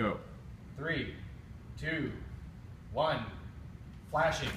Go. Three, two, one, flashing.